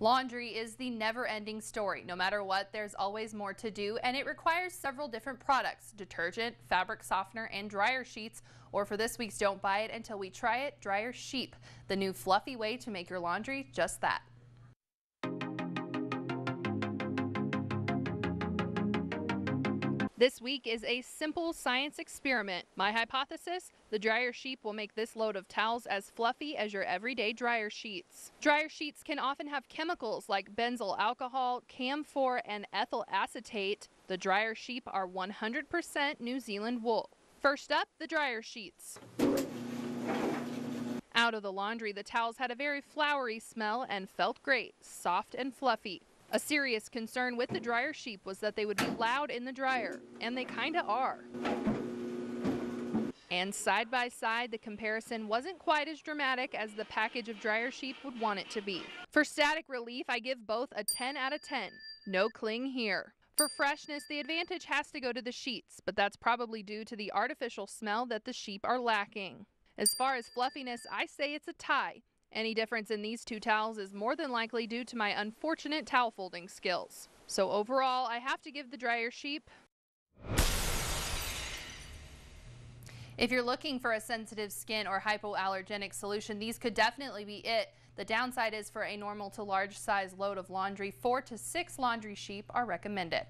Laundry is the never-ending story. No matter what, there's always more to do, and it requires several different products, detergent, fabric softener, and dryer sheets. Or for this week's Don't Buy It Until We Try It, Dryer Sheep, the new fluffy way to make your laundry just that. This week is a simple science experiment. My hypothesis, the dryer sheep will make this load of towels as fluffy as your everyday dryer sheets. Dryer sheets can often have chemicals like benzyl alcohol, camphor, and ethyl acetate. The dryer sheep are 100% New Zealand wool. First up, the dryer sheets. Out of the laundry, the towels had a very flowery smell and felt great, soft and fluffy. A serious concern with the dryer sheep was that they would be loud in the dryer, and they kinda are. And side by side, the comparison wasn't quite as dramatic as the package of dryer sheep would want it to be. For static relief, I give both a 10 out of 10. No cling here. For freshness, the advantage has to go to the sheets, but that's probably due to the artificial smell that the sheep are lacking. As far as fluffiness, I say it's a tie. Any difference in these two towels is more than likely due to my unfortunate towel folding skills. So overall, I have to give the dryer sheep If you're looking for a sensitive skin or hypoallergenic solution, these could definitely be it. The downside is for a normal to large size load of laundry, four to six laundry sheep are recommended.